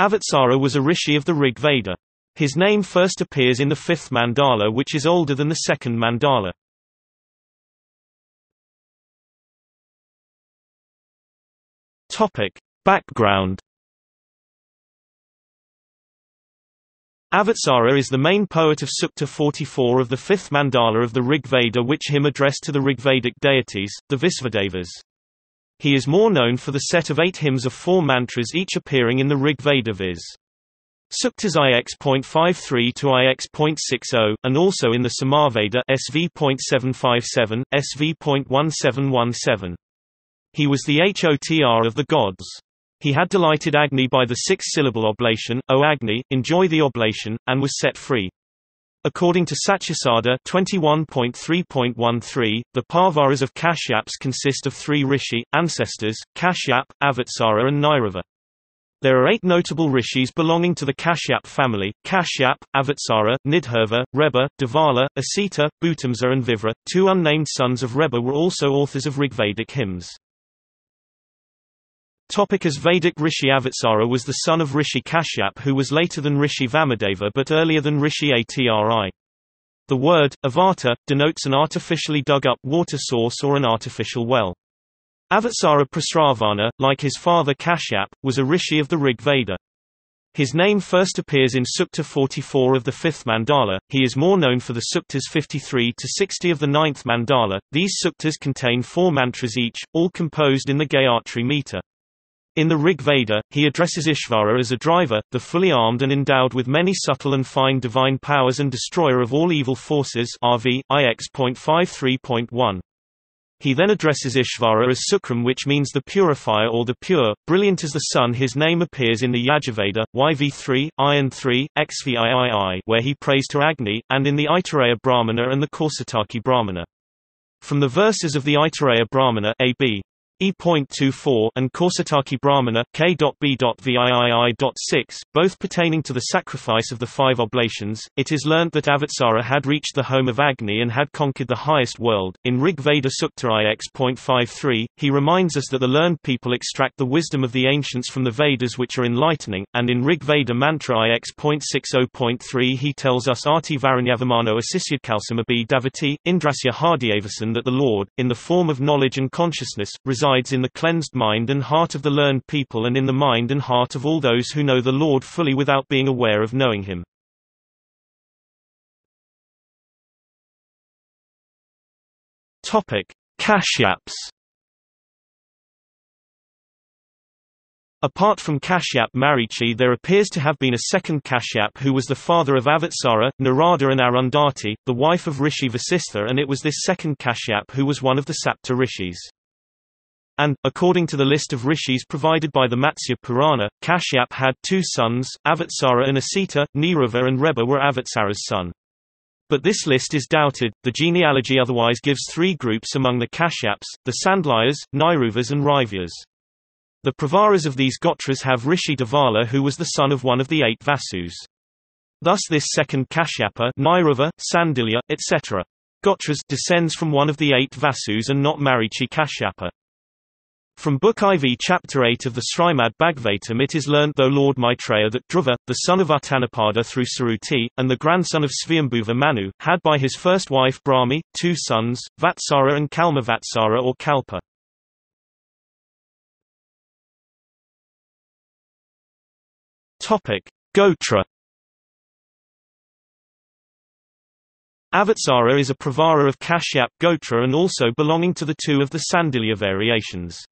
Avatsara was a rishi of the Rig Veda. His name first appears in the fifth mandala which is older than the second mandala. Topic. Background Avatsara is the main poet of Sukta 44 of the fifth mandala of the Rig Veda which him addressed to the Rigvedic deities, the Visvadevas. He is more known for the set of eight hymns of four mantras each appearing in the Rig Veda viz. Suktas IX.53 to IX.60, and also in the Samaveda SV.757, SV.1717. He was the HOTR of the gods. He had delighted Agni by the six-syllable oblation, O Agni, enjoy the oblation, and was set free. According to Satyasada 21.3.13, the Parvaras of Kashyaps consist of three rishi, ancestors, Kashyap, Avatsara and Nirava. There are eight notable rishis belonging to the Kashyap family, Kashyap, Avatsara, Nidhurva, Reba, Devala, Asita, Bhutamsa and Vivra. Two unnamed sons of Reba were also authors of Rigvedic hymns. Topic as Vedic Rishi Avatsara was the son of Rishi Kashyap who was later than Rishi Vamadeva but earlier than Rishi Atri. The word, avata, denotes an artificially dug up water source or an artificial well. Avatsara Prasravana, like his father Kashyap, was a rishi of the Rig Veda. His name first appears in Sukta 44 of the fifth mandala. He is more known for the suktas 53 to 60 of the ninth mandala. These suktas contain four mantras each, all composed in the Gayatri meter. In the Rig Veda, he addresses Ishvara as a driver, the fully armed and endowed with many subtle and fine divine powers and destroyer of all evil forces RV, IX.53.1. He then addresses Ishvara as Sukram which means the purifier or the pure, brilliant as the sun his name appears in the Yajurveda, YV3, Iron 3, XVIII where he prays to Agni, and in the Aitareya Brahmana and the Kaushitaki Brahmana. From the verses of the Aitareya Brahmana AB, E.24 and Kaushitaki Brahmana K.B.VIII.6, both pertaining to the sacrifice of the five oblations, it is learnt that Avatsara had reached the home of Agni and had conquered the highest world. In Rig Veda Sukta IX.53, he reminds us that the learned people extract the wisdom of the ancients from the Vedas which are enlightening, and in Rig Veda Mantra IX.60.3 he tells us Arti Varanyavamano Asisyadkalsamabi Davati, Indrasya Hardyavasan that the Lord, in the form of knowledge and consciousness, resides resides in the cleansed mind and heart of the learned people and in the mind and heart of all those who know the Lord fully without being aware of knowing him. Topic: Kashyaps. Apart from Kashyap Marichi there appears to have been a second Kashyap who was the father of Avatsara, Narada and Arundhati, the wife of Rishi Vasistha and it was this second Kashyap who was one of the Sapta rishis. And, according to the list of rishis provided by the Matsya Purana, Kashyap had two sons, Avatsara and Asita, Nirava and Reba were Avatsara's son. But this list is doubted. The genealogy otherwise gives three groups among the Kashyaps, the Sandilyas, Niruvas and Raivyas. The Pravaras of these Gotras have Rishi Devala who was the son of one of the eight Vasus. Thus this second Kashyapa Nirava, Sandilya, etc. Gotras descends from one of the eight Vasus and not Marichi Kashyapa. From Book IV Chapter 8 of the Srimad Bhagavatam it is learnt though Lord Maitreya that Dhruva, the son of Uttanapada through Suruti, and the grandson of Svayambhuva Manu, had by his first wife Brahmi, two sons, Vatsara and Kalmavatsara or Kalpa. Gotra Avatsara is a pravara of Kashyap Gotra and also belonging to the two of the Sandilya variations.